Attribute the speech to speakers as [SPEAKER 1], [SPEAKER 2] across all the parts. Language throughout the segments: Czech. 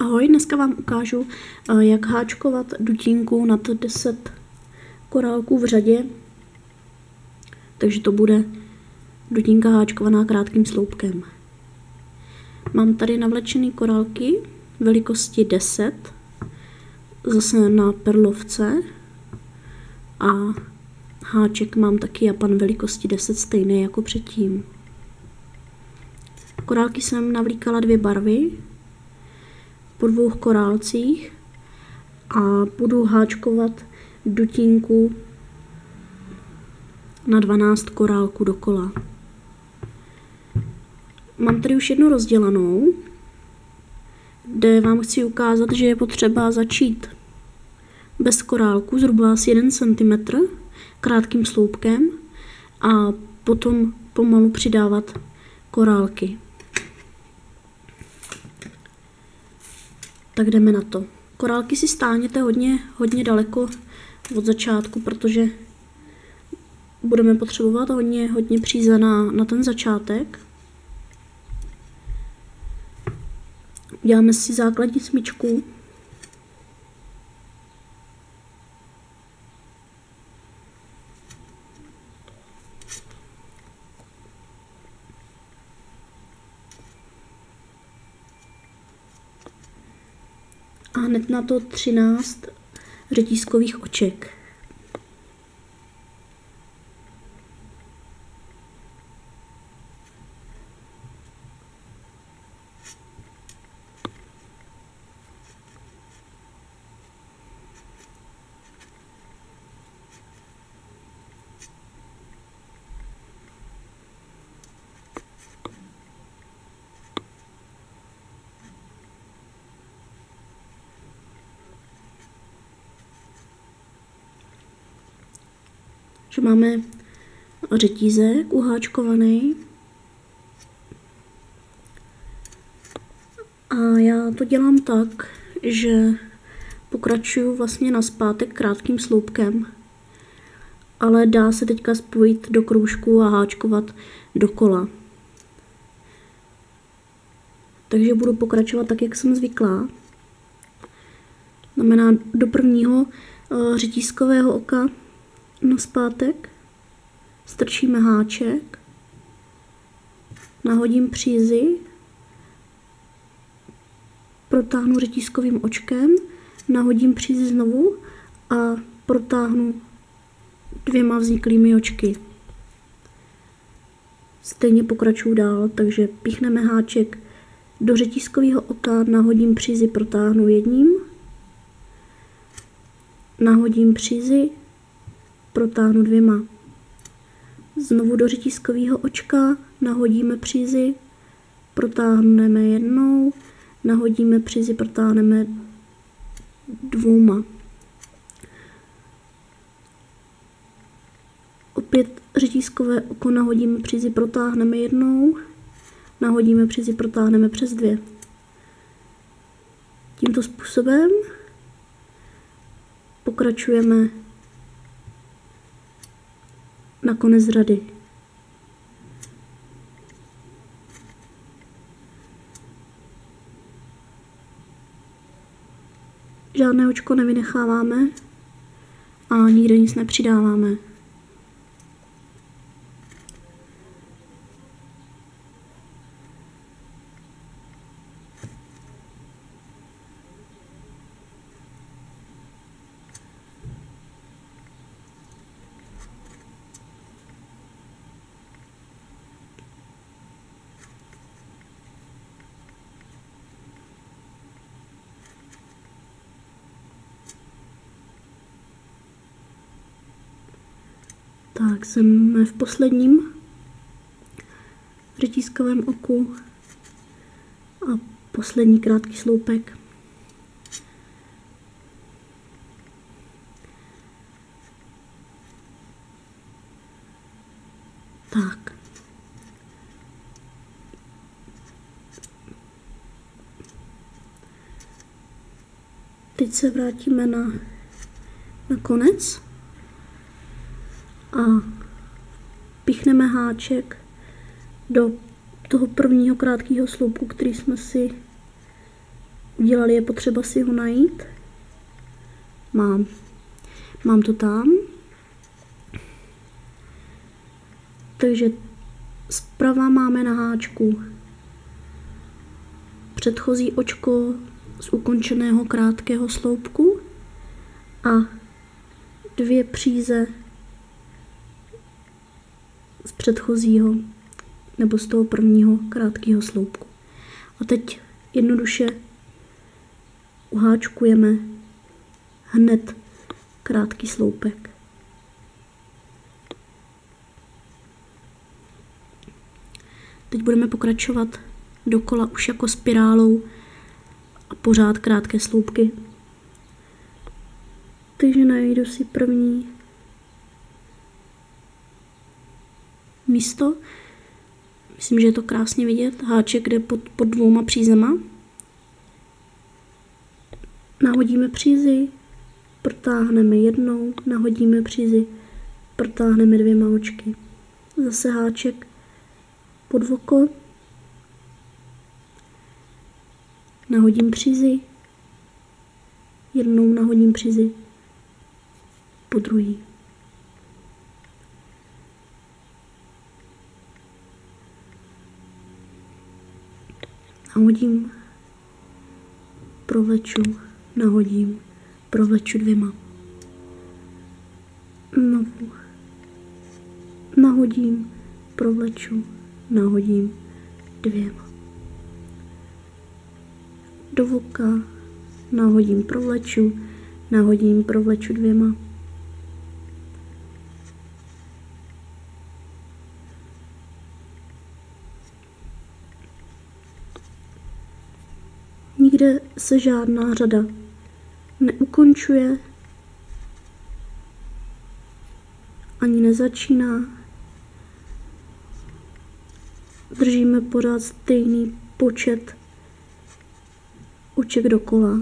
[SPEAKER 1] Ahoj, dneska vám ukážu, eh, jak háčkovat dutinku na to 10 korálků v řadě. Takže to bude dutinka háčkovaná krátkým sloupkem. Mám tady navlečený korálky velikosti 10, zase na perlovce a háček mám taky Japan velikosti 10 stejný jako předtím. Korálky jsem navlíkala dvě barvy, po dvou korálcích a budu háčkovat dutinku na 12 korálků dokola. Mám tady už jednu rozdělanou, kde vám chci ukázat, že je potřeba začít bez korálku, zhruba asi 1 cm, krátkým sloupkem a potom pomalu přidávat korálky. Tak jdeme na to. Korálky si stáhněte hodně, hodně daleko od začátku, protože budeme potřebovat hodně, hodně příze na, na ten začátek. Uděláme si základní smyčku. A hned na to 13 řetízkových oček. Máme řetízek uháčkovaný. A já to dělám tak, že pokračuju vlastně na zpátek krátkým sloupkem, ale dá se teďka spojit do kroužku a háčkovat dokola. Takže budu pokračovat tak, jak jsem zvyklá. Znamená do prvního eh, řetízkového oka na zpátek, strčíme háček, nahodím přízy, protáhnu řetízkovým očkem, nahodím přízy znovu a protáhnu dvěma vzniklými očky. Stejně pokračuju dál, takže píchneme háček do řetízkového oka, nahodím přízy, protáhnu jedním, nahodím přízy, protáhnu dvěma. Znovu do řetízkového očka nahodíme přízy, protáhneme jednou, nahodíme přízy, protáhneme dvouma. Opět řetízkové oko nahodíme přízy, protáhneme jednou, nahodíme přízy, protáhneme přes dvě. Tímto způsobem pokračujeme na konec rady. Žádné očko nevynecháváme a nikde nic nepřidáváme. Tak jsme v posledním řetízkovém oku a poslední krátký sloupek. Tak. Teď se vrátíme na, na konec a pichneme háček do toho prvního krátkého sloupku, který jsme si udělali, je potřeba si ho najít. Mám. Mám to tam. Takže zprava máme na háčku předchozí očko z ukončeného krátkého sloupku a dvě příze z předchozího nebo z toho prvního krátkého sloupku. A teď jednoduše uháčkujeme hned krátký sloupek. Teď budeme pokračovat dokola už jako spirálou a pořád krátké sloupky. Takže najdu si první místo. Myslím, že je to krásně vidět. Háček jde pod, pod dvouma přízema. Nahodíme přízy, protáhneme jednou, nahodíme přízy, protáhneme dvěma očky. Zase háček pod oko, nahodím přízy, jednou nahodím přízy, po druhý. Nahodím, provleču, nahodím, provleču dvěma. Znovu. Nahodím, provleču, nahodím dvěma. Do voka nahodím, provleču, nahodím, provleču dvěma. Nikde se žádná řada neukončuje ani nezačíná. Držíme pořád stejný počet oček dokola.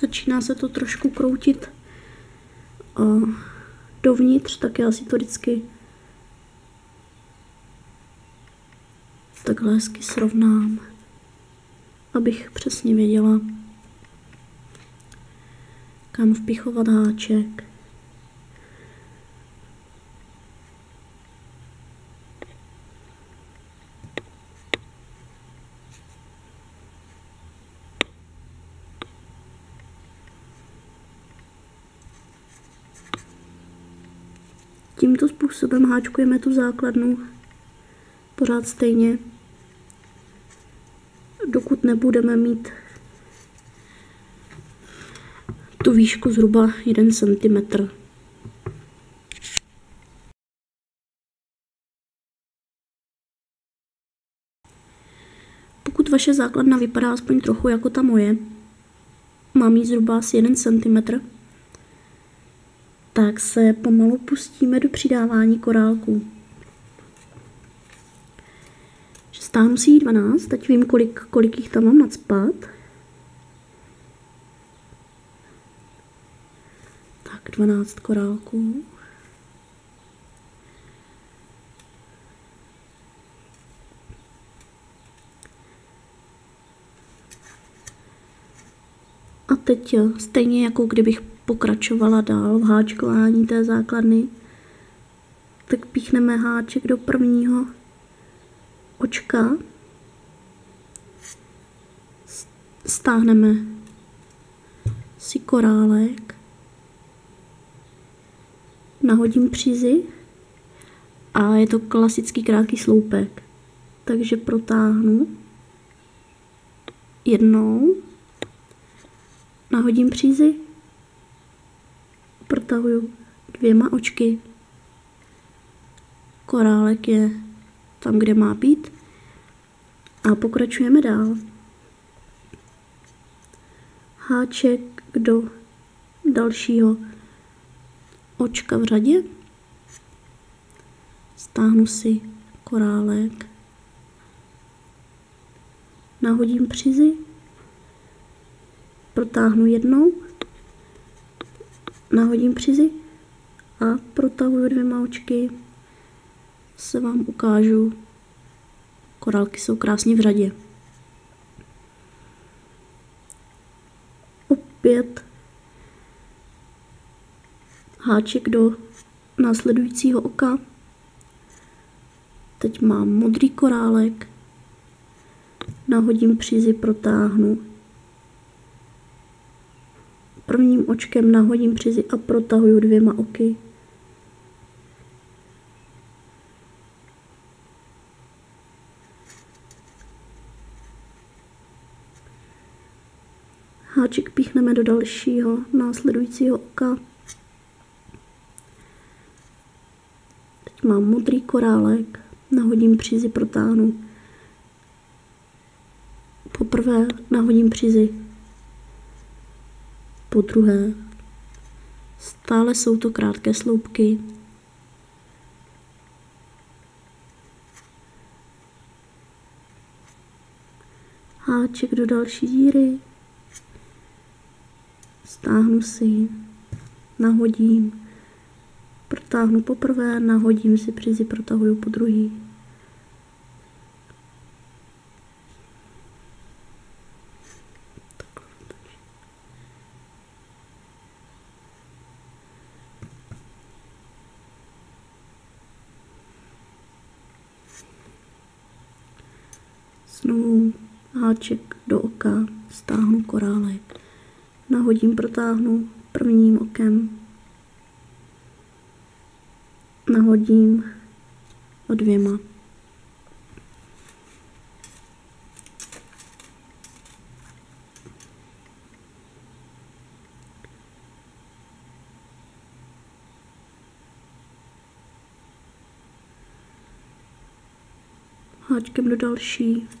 [SPEAKER 1] Začíná se to trošku kroutit uh, dovnitř, tak já si to vždycky takhle hezky srovnám, abych přesně věděla, kam vpichovat háček. Tímto způsobem háčkujeme tu základnu pořád stejně, dokud nebudeme mít tu výšku zhruba 1 cm. Pokud vaše základna vypadá aspoň trochu jako ta moje, mám ji zhruba asi 1 cm, tak se pomalu pustíme do přidávání korálků. Stáhnu si jí 12, teď vím, kolik, kolik jich tam mám nadspat. Tak 12 korálků. A teď stejně jako kdybych pokračovala dál v háčkování té základny, tak píchneme háček do prvního očka, stáhneme si korálek, nahodím přízy a je to klasický krátký sloupek. Takže protáhnu jednou, nahodím přízy, protahuju dvěma očky, korálek je tam, kde má být a pokračujeme dál. Háček do dalšího očka v řadě. Stáhnu si korálek. Nahodím přizy. Protáhnu jednou. Nahodím přizy. A protahuju dvěma očky. Se vám ukážu. Korálky jsou krásně v řadě. Opět háček do následujícího oka. Teď mám modrý korálek. Nahodím přízy, protáhnu. Prvním očkem nahodím přízy a protahuju dvěma oky. Háček píchneme do dalšího následujícího oka. Teď mám modrý korálek, nahodím přízy, protáhnu. Poprvé nahodím přízy. Po druhé. Stále jsou to krátké sloupky. Háček do další díry. Stáhnu si, nahodím, protáhnu poprvé, nahodím si přizi, protahuju po druhý. Znovu háček do oka, stáhnu korálek, nahodím, protáhnu prvním okem, nahodím o dvěma. Háčkem do další.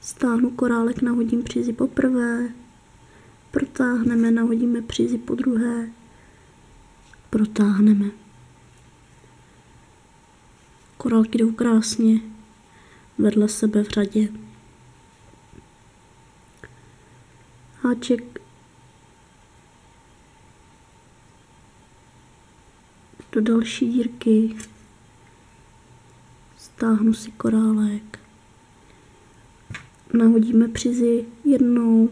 [SPEAKER 1] Stáhnu korálek, nahodím přízy poprvé, protáhneme, nahodíme přízy po druhé, protáhneme. Korálky jdou krásně vedle sebe v řadě. Háček do další dírky, stáhnu si korálek, nahodíme přizi jednou,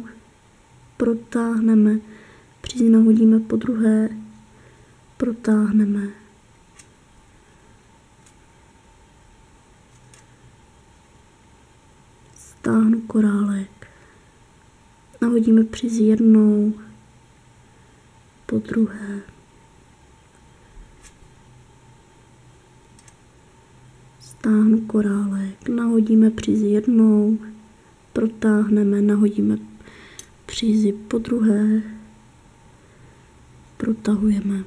[SPEAKER 1] protáhneme, přizi nahodíme po druhé, protáhneme. Stáhnu korálek, nahodíme přizi jednou, po druhé. Stáhnu korálek, nahodíme přizi jednou, protáhneme, nahodíme přízy po druhé, protahujeme.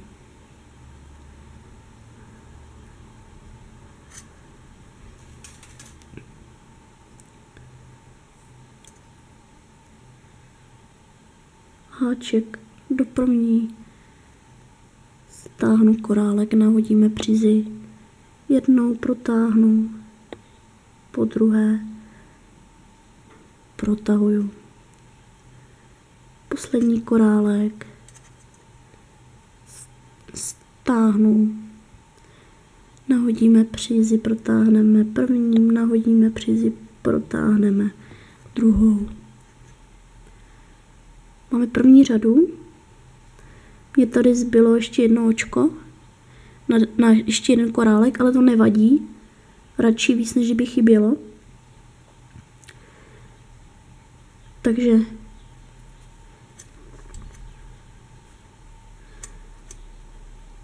[SPEAKER 1] Háček do první, stáhnu korálek, nahodíme přízy, jednou protáhnu, po druhé protahuju. Poslední korálek. Stáhnu. Nahodíme přízi, protáhneme prvním, nahodíme přízi, protáhneme druhou. Máme první řadu. Mně tady zbylo ještě jedno očko. na, na ještě jeden korálek, ale to nevadí. Radši víc, než by chybělo. Takže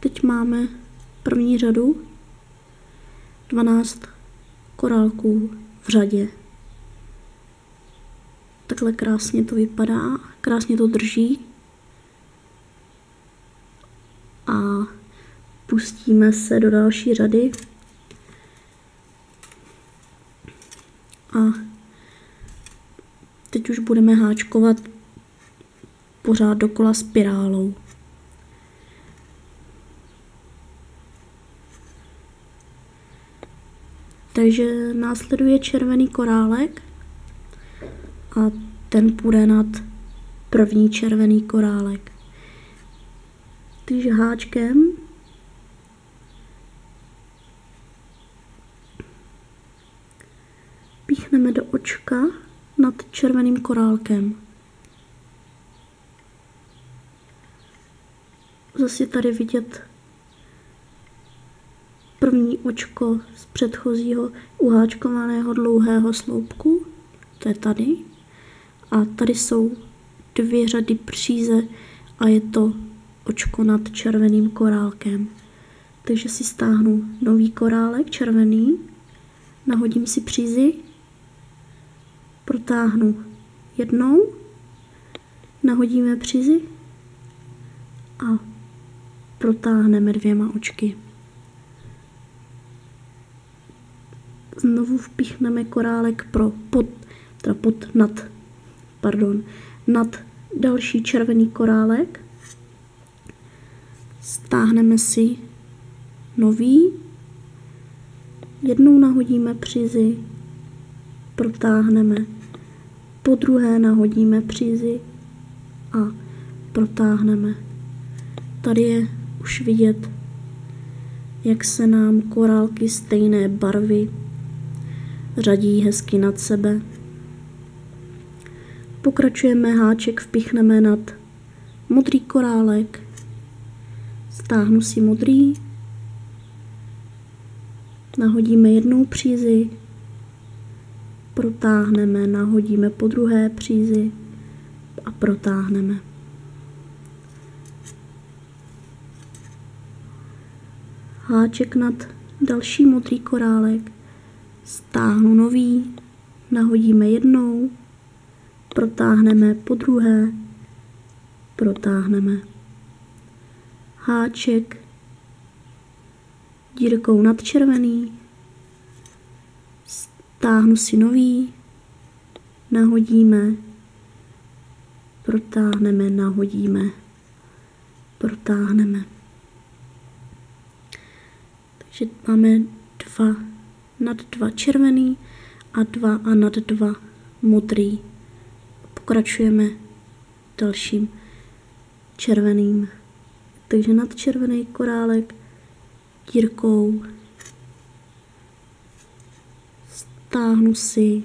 [SPEAKER 1] teď máme první řadu 12 korálků v řadě. Takhle krásně to vypadá, krásně to drží. A pustíme se do další řady. A teď už budeme háčkovat pořád dokola spirálou. Takže následuje červený korálek a ten půjde nad první červený korálek. Takže háčkem píchneme do očka nad červeným korálkem. Zase tady vidět první očko z předchozího uháčkovaného dlouhého sloupku, to je tady. A tady jsou dvě řady příze a je to očko nad červeným korálkem. Takže si stáhnu nový korálek červený, nahodím si přízy, protáhnu jednou, nahodíme přízy a protáhneme dvěma očky. Znovu vpíchneme korálek pro pod, teda pod nad, pardon, nad další červený korálek. Stáhneme si nový, jednou nahodíme přízy, protáhneme, po druhé nahodíme přízy a protáhneme. Tady je už vidět, jak se nám korálky stejné barvy řadí hezky nad sebe. Pokračujeme háček, vpichneme nad modrý korálek, stáhnu si modrý, nahodíme jednou přízi, protáhneme, nahodíme po druhé přízi a protáhneme. Háček nad další modrý korálek, stáhnu nový, nahodíme jednou, protáhneme po druhé, protáhneme. Háček dírkou nad červený, stáhnu si nový, nahodíme, protáhneme, nahodíme, protáhneme. Takže máme dva nad dva červený a dva a nad dva modrý. Pokračujeme dalším červeným. Takže nad červený korálek dírkou stáhnu si,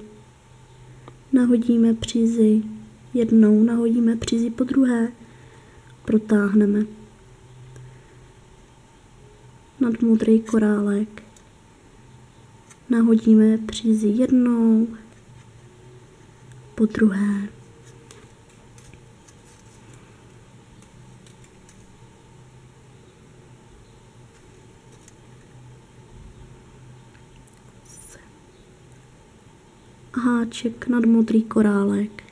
[SPEAKER 1] nahodíme přízy, jednou nahodíme přízy po druhé, protáhneme. Nad modrý korálek. Nahodíme přízi jednou, po druhé. Háček nad modrý korálek.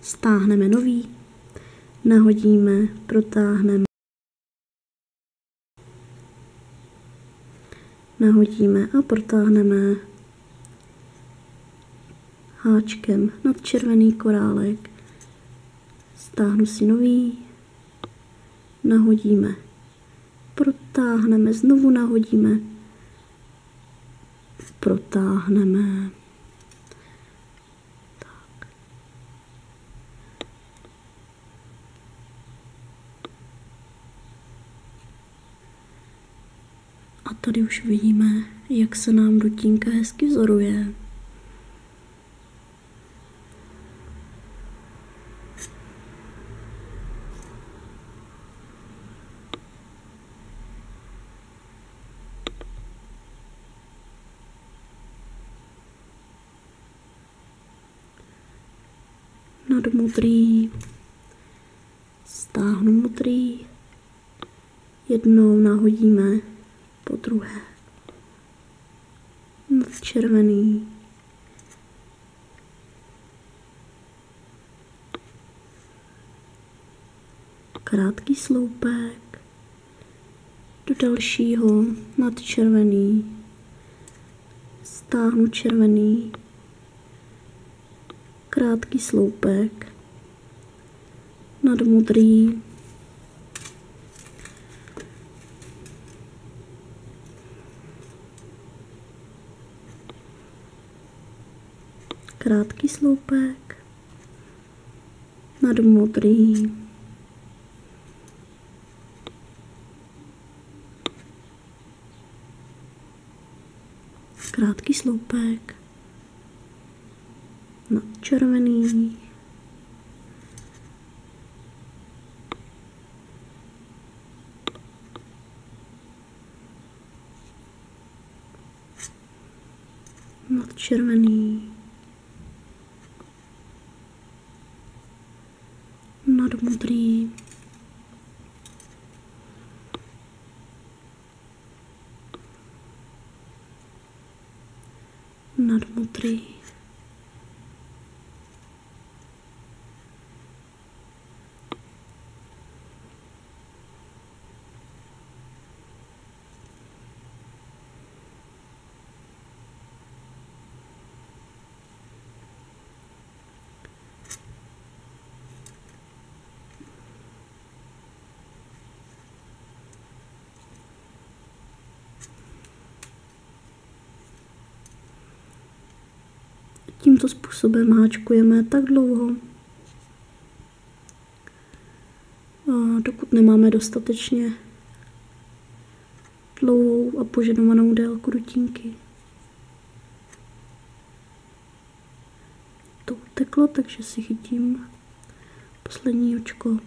[SPEAKER 1] Stáhneme nový, nahodíme, protáhneme. nahodíme a protáhneme háčkem nad červený korálek. Stáhnu si nový, nahodíme, protáhneme, znovu nahodíme, protáhneme. Tady už vidíme, jak se nám dutínka hezky vzoruje. nad modrý, stáhnu modrý, jednou nahodíme po druhé, nad červený, krátký sloupek. Do dalšího nad červený, stáhnu červený, krátký sloupek. Nad modrý, krátký sloupek. Nad modrý, krátký sloupek. Na červený, nad červený, nad modrý, nad modrý. Tímto způsobem háčkujeme tak dlouho, dokud nemáme dostatečně dlouhou a požadovanou délku dutínky. To uteklo, takže si chytím poslední očko.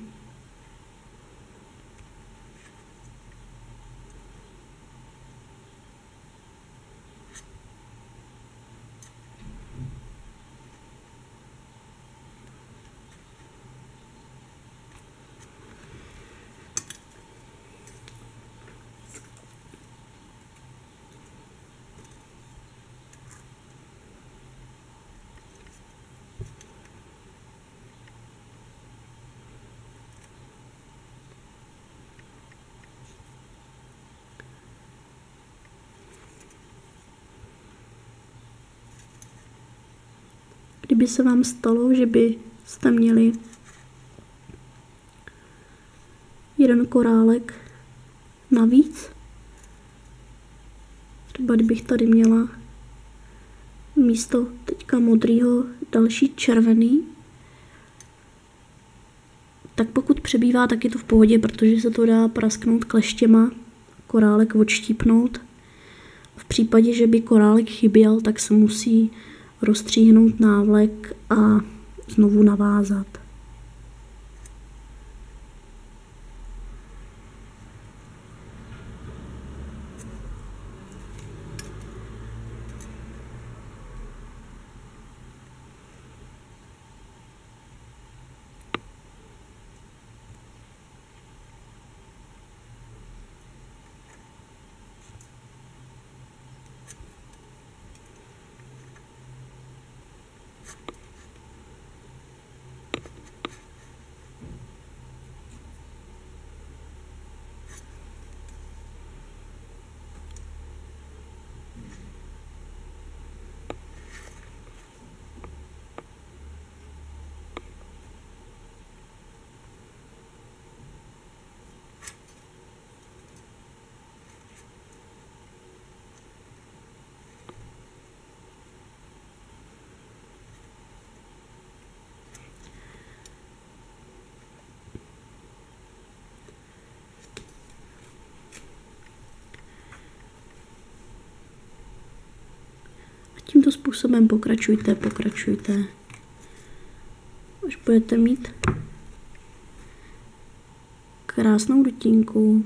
[SPEAKER 1] Kdyby se vám stalo, že byste měli jeden korálek navíc, třeba kdybych tady měla místo teďka modrýho další červený, tak pokud přebývá, tak je to v pohodě, protože se to dá prasknout kleštěma, korálek odštípnout. V případě, že by korálek chyběl, tak se musí rozstříhnout návlek a znovu navázat. Tímto způsobem pokračujte, pokračujte. Až budete mít krásnou dutínku.